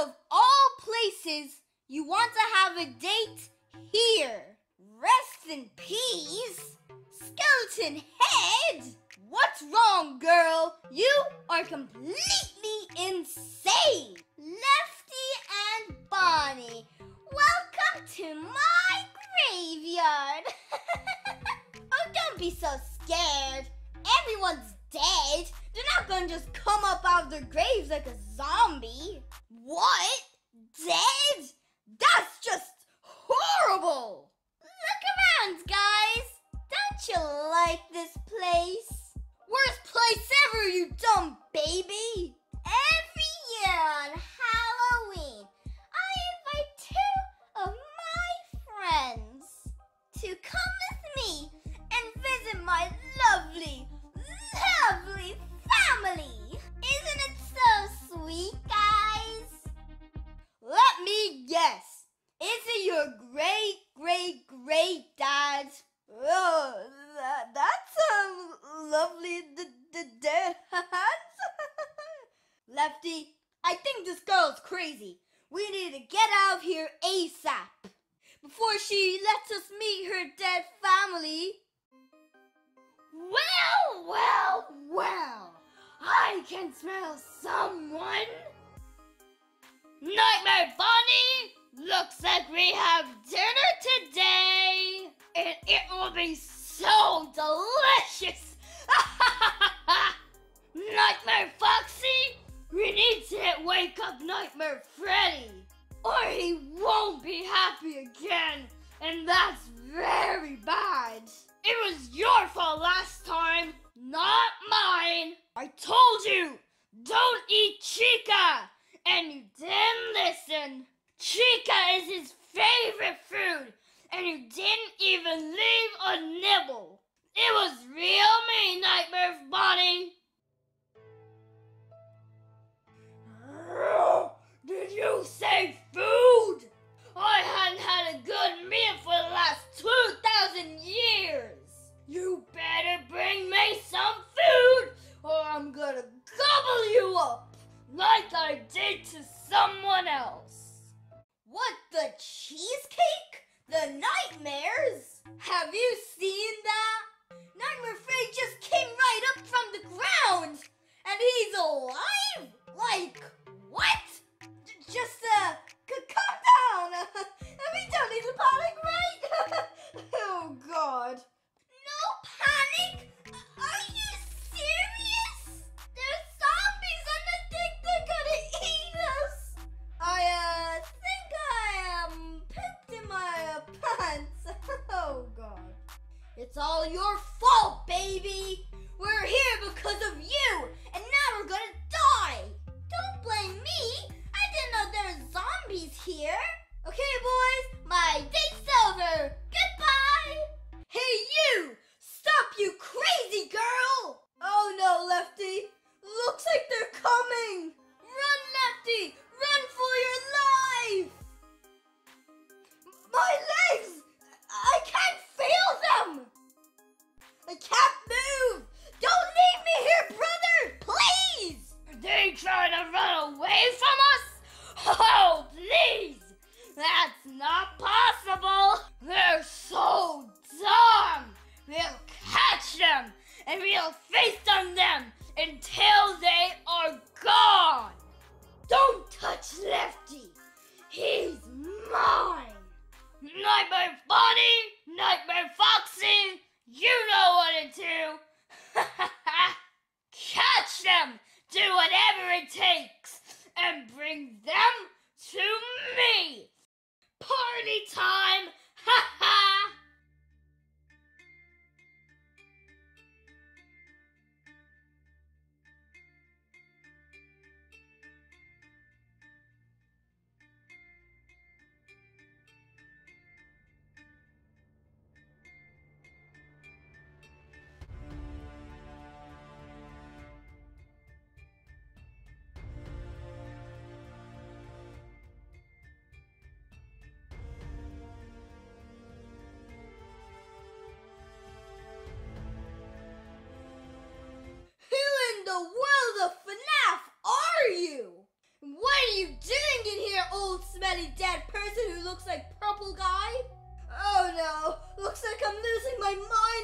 of all places, you want to have a date here. Rest in peace. Skeleton head? What's wrong, girl? You are completely insane. Lefty and Bonnie, welcome to my graveyard. oh, don't be so scared. Everyone's dead. They're not gonna just come up out of their graves like a zombie. What? Dead? That's just horrible! Look around, guys! Don't you like this place? Worst place ever, you dumb baby! Every year on Halloween, I invite two of my friends to come your great, great, great dad? Oh, that, that's a lovely d- d- dad. Lefty, I think this girl's crazy. We need to get out of here ASAP before she lets us meet her dead family. Well, well, well. I can smell someone. Nightmare! Wake up Nightmare Freddy! Or he won't be happy again! And that's very bad! It was your fault last time, not mine! I told you! Don't eat Chica! And you didn't listen! Chica is his favorite food! And you didn't even leave a nibble! It was real me, Nightmare Bonnie! It's all your fault, baby. We're here because of you, and now we're gonna die. Don't blame me. I didn't know there were zombies here. Oh, please! That's not possible! They're so dumb! We'll catch them and we'll feast on them until they are gone! Don't touch Lefty! He's mine! Nightmare Bonnie! Nightmare Foxy! You know what to do! Catch them! Do whatever it takes! And bring them The FNAF are you? What are you doing in here, old smelly dead person who looks like purple guy? Oh no, looks like I'm losing my mind